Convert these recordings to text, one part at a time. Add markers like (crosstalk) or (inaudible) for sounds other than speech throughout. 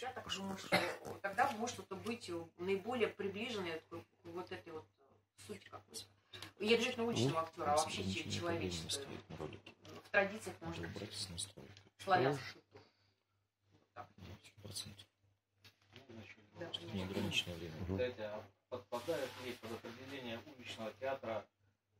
Я так думаю, что тогда может это быть наиболее приближенной к вот этой вот суть какой-то. Я обязательно уличного актера, а вообще че- человеческого. В традициях, может быть, славянской культуры. Вот так. Да. Неограниченное время. Кстати, а подпадают ли под определение уличного театра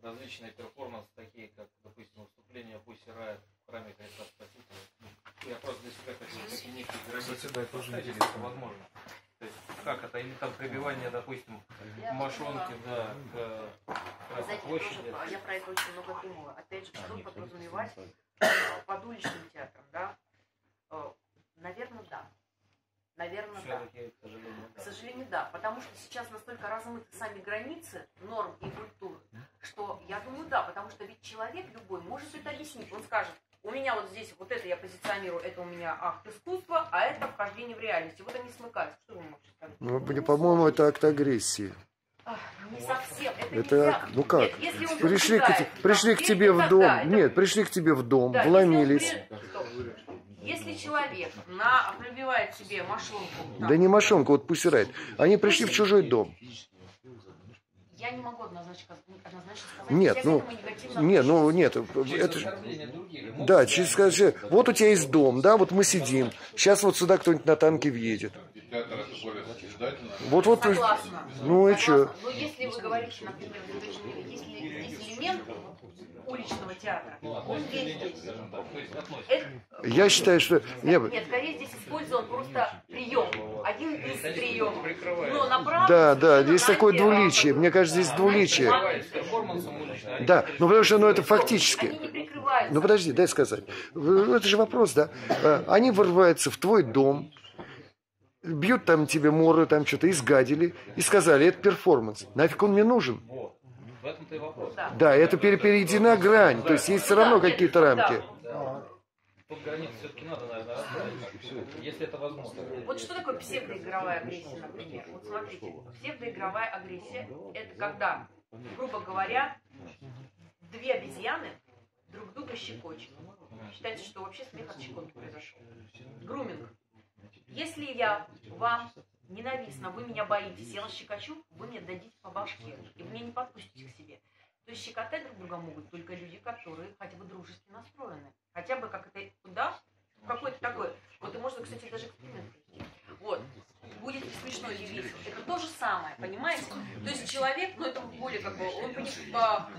различные перформансы, такие как, допустим, выступление Пусси Райт в храме Христа Спасителя? Я просто для себя хочу такие некие границы поставить, интересно. если возможно. То есть, как это? Или там прибивание, допустим, Я мошонки, да, к э, я, площади. тоже, я про это очень много думала. Опять же, что А, нет, подразумевать э, под уличным театром, да? Наверное, да. Наверное, да. К сожалению, К да. сожалению, да. Потому что сейчас настолько размыты сами границы норм и культуры, что я думаю, да. Потому что ведь человек любой может это объяснить. Он скажет, у меня вот здесь вот это я позиционирую, это у меня акт искусства, а это вхождение в реальность. И вот они смыкаются. Что вы можете сказать? Ну, мне, по-моему, это акт агрессии. Ах, Не совсем. Это, Это, нельзя. ну как? Нет, если он Пришли к, пришли к тебе в дом. это- Нет, пришли к тебе в дом, Да, вломились. Если человек на... пробивает себе мошонку, там, Да не мошонка, вот пусть райт. Они пришли в чужой дом. Я не могу однозначно, однозначно сказать. Нет, я ну, этому негативно Не, ну отношусь. нет, Через это Да, через скажи, вот у тебя есть дом, да, вот мы сидим. Сейчас вот сюда кто-нибудь на танке въедет. Вот, вот, Согласна. ну и чё? Но если вы говорите, например, если есть элемент уличного театра, Ну, он есть относится, здесь. Это, Я считаю, что... Не, нет, скорее здесь использован просто прием. Один из приемов. Но направлен да, да, есть такое двуличие. Мне кажется, здесь двуличие. Они Да, ну потому что ну, это Они фактически... Ну подожди, дай сказать. Ну, Это же вопрос, да? А, Они вырываются в твой дом, бьют там тебе моры, там что-то изгадили и сказали, это перформанс. Нафиг он мне нужен? В этом-то и вопрос. Да. Да, это пере- перейдена грань, то есть есть все равно Да, какие-то да. рамки. Да. Тут границы все-таки надо, наверное, расставить, если это возможно. Вот что такое псевдоигровая агрессия, например? Вот смотрите, псевдоигровая агрессия – это когда, грубо говоря, две обезьяны друг друга щекочут. Считается, что вообще смех от щекотки произошел. Груминг. Если я вам ненавистна, вы меня боитесь, я вас щекочу, вы мне дадите по башке, и вы меня не подпустите к себе. То есть щекотать друг друга могут только люди, которые хотя бы дружески настроены. Хотя бы как это, да, какой-то такой. Вот и можно, кстати, даже эксперимент. Вот. Будет смешно или весело. Это то же самое, понимаете? То есть человек, ну это более как бы, он, а,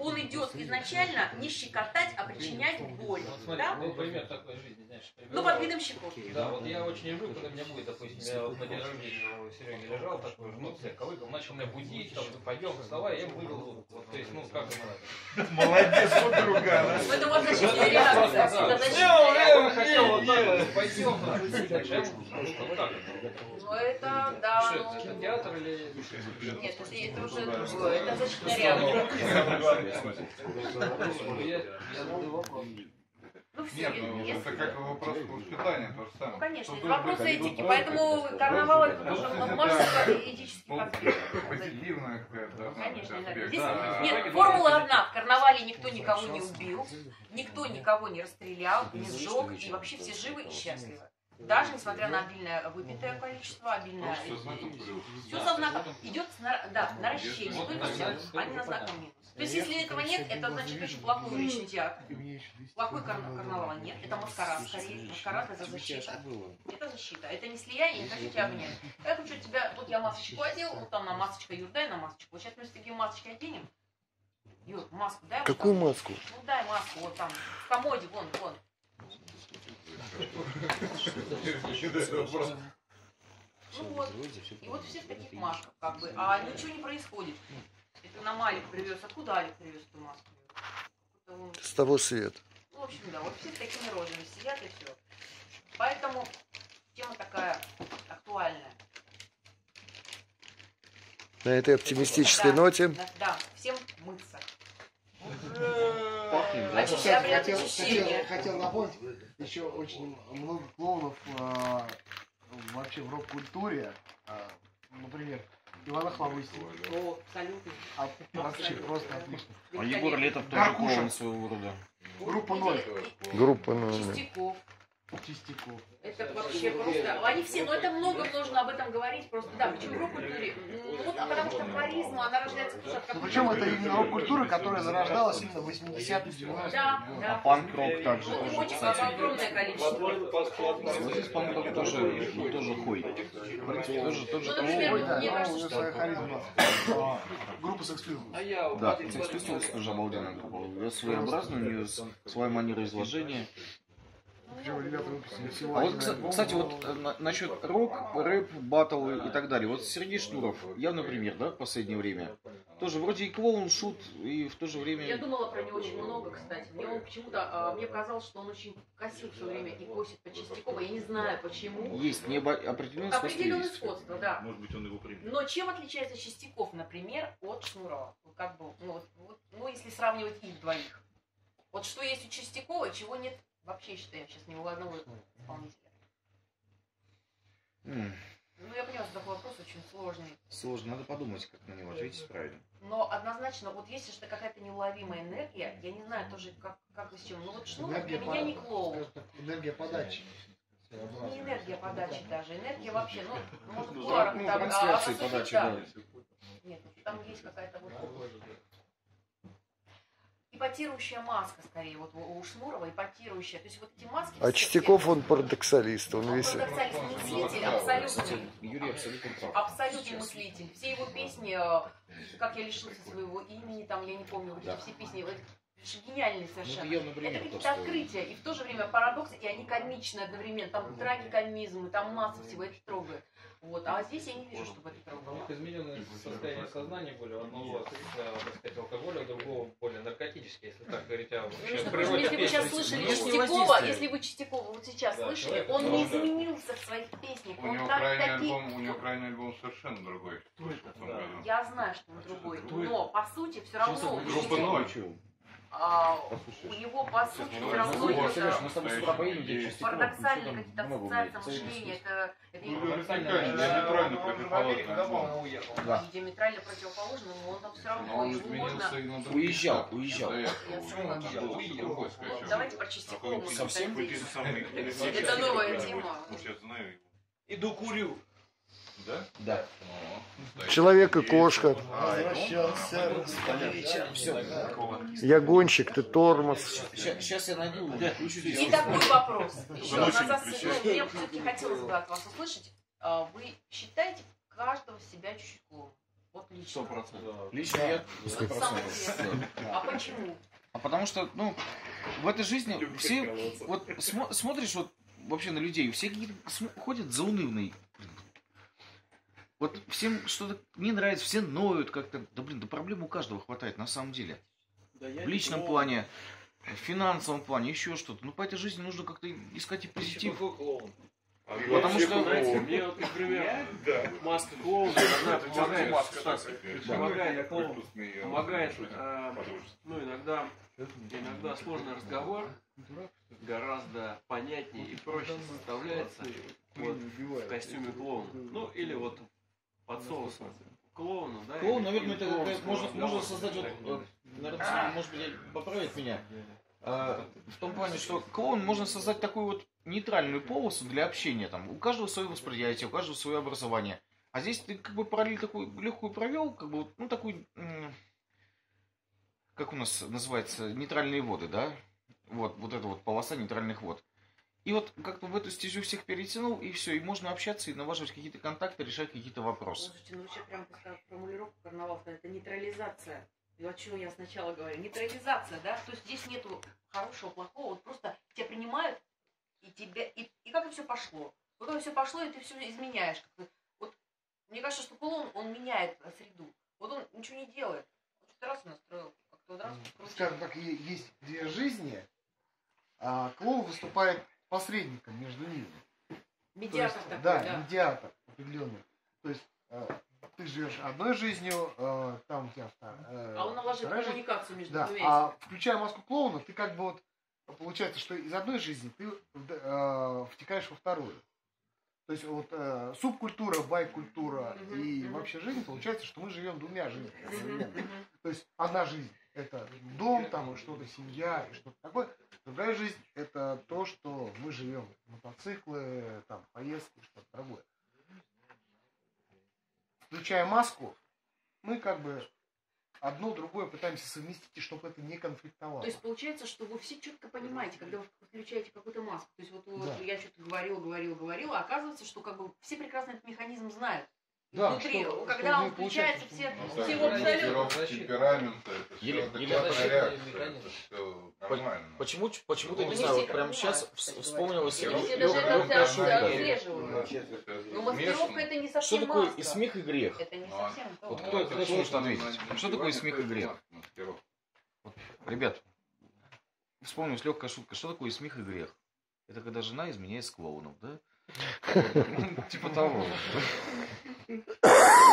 он идет изначально не щекотать, а причинять боль. Вот смотри, Да? ну пример такой жизни, знаешь. Ну, под видом щекотки. Да, вот я очень люблю, когда меня будет, допустим, я вот на день рождения у Сереги лежал такой, ну, все, колыгал, начал меня будить, там, пойдем, вставай, я ему вывел. Вот, то есть, ну, как ему это? (laughs) Молодец, вот друга. Ну, это вот защитная реакция. Хотел вот так вот, пойдем. Ну, это, да, Что это, это ну... театр или... Нет, это уже другое. Это защитная реакция. Ну, все, Нет, ну если... это как вопрос воспитания, то же самое. Ну, конечно, это вопрос этики, поэтому карнавал это тоже этических пол- аспектов. Позитивная какая-то быть Конечно, нет, формула одна. В карнавале никто никого не убил, никто никого не расстрелял, не сжег, и вообще все живы и счастливы. Даже несмотря на обильное выпитое количество, обильное... Все плюс. Все со знаком. Идет на, да, наращение, только все, а не на знаком минус. То есть, если этого нет, это значит очень плохой уличный театр. Плохой карна- карнавала нет, это маскарад скорее. Маскарад это защита. Это защита. Это не слияние, не хочу тебя обнять. Я хочу тебя, вот я масочку одел, вот там на масочка, Юр, дай на масочку. Вот сейчас мы с такие масочки оденем. Юр, маску дай. Какую маску? Ну дай маску, вот там, в комоде, вон, вон. Ну вот. И вот все в таких масках, как бы. А ничего не происходит. Это нам Алик привез. Откуда Алик привез эту маску? С того света. Ну, в общем, да, вот все с такими рожами сидят и все. Поэтому тема такая актуальная. На этой оптимистической Да, ноте. Да, да, всем мыться. Кстати, Очищение, обряд хотел, хотел, хотел напомнить, еще очень много клоунов а, вообще в рок-культуре. А, например, Иван Охлобыстин. О, абсолютно. А, вообще просто отлично. А Егор Летов тоже клоун своего рода. Группа ноль. Группа, ну, да. Чистяков. Чистяков. Это вообще просто... Они все, но это много можно об этом говорить просто. Да, почему в рок-культуре? Ну, вот, а потому что харизма, она рождается тоже от Ну, какой-то... причем это именно рок-культура, которая зарождалась именно в 80-е, 90-е. Да, А да. панк-рок также. Тоже, очень кстати. огромное количество. Вот здесь панк-рок тоже, тоже хой. В принципе, тоже тот же Ну, например, Мне ну, кажется, что- харизма. А, Группа Sex Pistols. Да, Sex Pistols тоже обалденная группа. У нее своеобразная, у нее своя манера изложения. Причем ребята выпустили всего А вот, кстати, вот э, на- насчет рок, рэп, баттлы и так далее. Вот Сергей Шнуров, явно пример, да, в последнее время. Тоже вроде и клоун, шут, и в то же Я время... думала про него очень много, кстати. Мне он почему-то, а, мне казалось, что он очень косил все время и косит по Чистякову. Я не знаю почему. Есть необо... определенное сходство Определенное есть. сходство, да. Может быть, он его примет. Но чем отличается Чистяков, например, от Шнурова? Ну, Как бы, ну, вот, ну, если сравнивать их двоих. Вот что есть у Чистякова, чего нет вообще, считаем, сейчас ни у одного исполнителя. Ну, я понимаю, что такой вопрос очень сложный. Сложно, надо подумать, как на него ответить правильно. Но однозначно, вот если что какая-то неуловимая энергия, я не знаю тоже, как, как и с чем. Ну вот Шнуров для меня не клоун. Энергия подачи. Не энергия подачи даже, энергия вообще, ну, может, Ну, Куларов ну, там, трансляции а, подачи, да. да. Нет, ну, там есть какая-то вот ипотирующая маска, скорее, вот у, Шнурова ипотирующая. То есть вот эти маски... А Чистяков, он парадоксалист, он Он весь... парадоксальный мыслитель, Кстати, абсолютный. Юрий абсолютно прав. Абсолютный мыслитель. Все его песни, э, как я лишился своего имени, там, я не помню, вот Да. эти все песни, вот, гениальные Ну, совершенно. это явно пример Это какие-то открытия, и в то же время парадоксы, и они комичны одновременно. Там трагикомизм, и там масса всего, это трогает. Вот. А здесь я не вижу, чтобы это У трогало. них измененное состояние сознания более у одного, так сказать, алкоголя, у другого более наркотический, если так говорить о вообще Между природе если вы сейчас слышали Чистякова, если вы Чистякова вот сейчас Да, слышали, человек он не правда. изменился в своих песнях. У Он него так, крайний такие... альбом, у него крайний альбом совершенно другой. Да. Я знаю, что он другой, но по сути все равно у Группа ноль. А, у него по сути все мы равно Ну. Чистяков, парадоксальные ну, какие-то ассоциации мышления. Это, это Ну, диаметрально противоположный альбом. Да. диаметрально противоположно, но он там все равно его можно... Уезжал, уезжал. Давайте про Чистякова. мы Совсем? Это новая тема. Его. Иду курю. Да? Да. Человек и кошка. Возвращался Все. Я гонщик, ты тормоз. Сейчас я найду. И такой вопрос. Еще на Очень зас- включай. ну, мне все-таки хотелось бы от вас услышать. А, Вы считаете каждого себя чуть-чуть клоуном? Вот лично. Лично я Вот 100%. самое интересное. Да. А почему? А потому что, ну, в этой жизни все, вот смо- смотришь вот вообще на людей, все ходят заунывные. Вот всем что-то не нравится, все ноют как-то. Да блин, да проблем у каждого хватает на самом деле. В личном плане, в финансовом плане, еще что-то. Ну по этой жизни нужно как-то искать и позитив. Потому что Знаете, мне вот, например, маска клоуна, она помогает, помогает, клоун, помогает, э, ну, иногда, иногда сложный разговор гораздо понятнее и проще составляется вот, в костюме клоуна. Ну, или вот под соусом клоуна, да? Клоун, наверное, это, клоун можно, клоуном. можно создать вот, э, наверное, может быть, поправить меня. А, в том плане, что клоун можно создать такую вот нейтральную полосу для общения. Там, у каждого свое восприятие, у каждого свое образование. А здесь ты как бы параллель такую легкую провел, как бы, вот, ну, такой, м, как у нас называется, нейтральные воды, да? Вот, вот эта вот полоса нейтральных вод. И вот как-то в эту стезю всех перетянул, и все, и можно общаться, и налаживать какие-то контакты, решать какие-то вопросы. Слушайте, ну вообще прям сказать формулировку карнавал, это нейтрализация. И вот чего я сначала говорю, нейтрализация, да, то есть здесь нету хорошего, плохого, вот просто тебя принимают, и тебя, и, и как это все пошло. Вот это все пошло, и ты все изменяешь. Вот, мне кажется, что клоун, он меняет среду. Вот он ничего не делает. Он что-то раз настроил, как-то вот раз подкрутил. Скажем так, есть две жизни, а клоун выступает посредником между ними. То Медиатор есть, такой, да, да. медиатор определенный. То есть э, ты живешь одной жизнью, э, там у тебя втор- э, А он вторая жизнь. коммуникацию между Да, двумя. а включая маску клоуна, ты как бы вот получается, что из одной жизни ты э, втекаешь во вторую. То есть вот э, субкультура, байк-культура Мгм, и мгм. вообще жизнь, получается, что мы живем двумя жизнями. Мгм. То есть одна жизнь это дом, там, и что-то семья, и что-то такое. Другая жизнь – это то, что мы живем. Мотоциклы, там, поездки, что-то другое. Включая маску, мы как бы одно другое пытаемся совместить, и чтобы это не конфликтовало. То есть получается, что вы все четко понимаете, когда вы включаете какую-то маску. То есть вот, вот Да. я что-то говорила, говорила, говорила, а оказывается, что как бы все прекрасно этот механизм знают. Да, Внутри, что- когда что он включается, что все, Ну, все так, его абсолютно. темперамента, это все еле- реакция, это все нормально. Почему, почему-то, не Не знаю, вот прямо сейчас вспомнилось шутка. отслеживают. Но маскировка это не Что совсем такое маска. и смех, и грех? Это не Ну, а совсем. Вот кто, кто сможет ответить? Что такое смех и грех? Ребят, вспомнилась легкая шутка. Что такое смех и грех? Это когда жена изменяет с клоуном, да? (laughs) Ну, Типа того.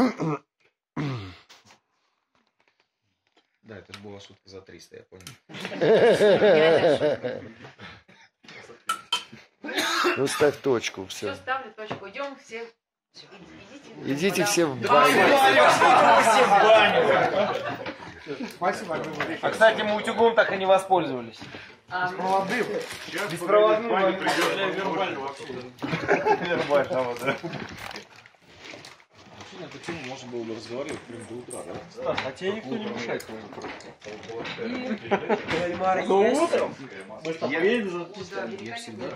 (clears throat) Да, это же была шутка за 300, я понял. (laughs) Ну, ставь точку, Все, все. ставлю точку. Идем все. Идите, Идите все в баню. баню. Спасибо огромное. А, кстати, мы утюгом так и не воспользовались. А, Молодым. Беспроводным Для вербального общения. Вербального, да. На эту тему можно было бы разговаривать прям до утра, да? Стас, а тебе никто не мешает. Ну, Ну, утром. да, Я всегда